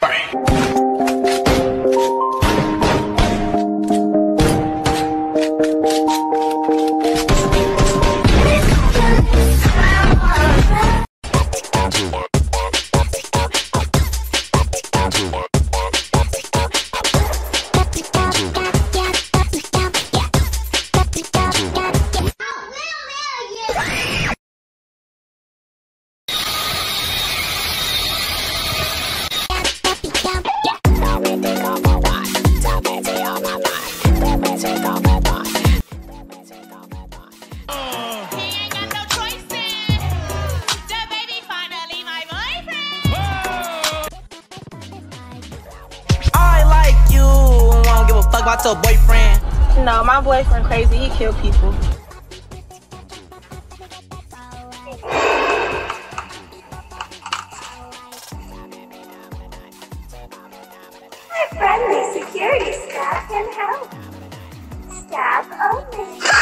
Bye. About your boyfriend? No, my boyfriend crazy. He kill people. My friendly security staff can help. Staff only.